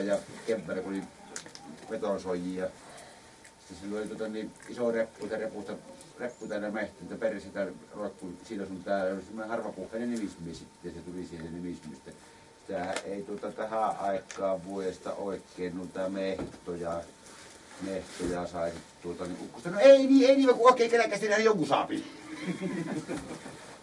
ja kemppärä, kun oli vetonsoijia. Sitten sillä oli tota, niin iso reppu, se repusta, reppu täynnä mehtä, persettä rotku, siinä sun täällä. Oli semmoinen harvapuhkainen nimismi sitten, se tuli siihen nimismistä. Tää ei tuota tähän aikaan vuodesta oikein noita mehtoja, mehtoja saisi tuota niin ukkosta. No ei niin, ei niin, kun oikein keräkästi joku saapi.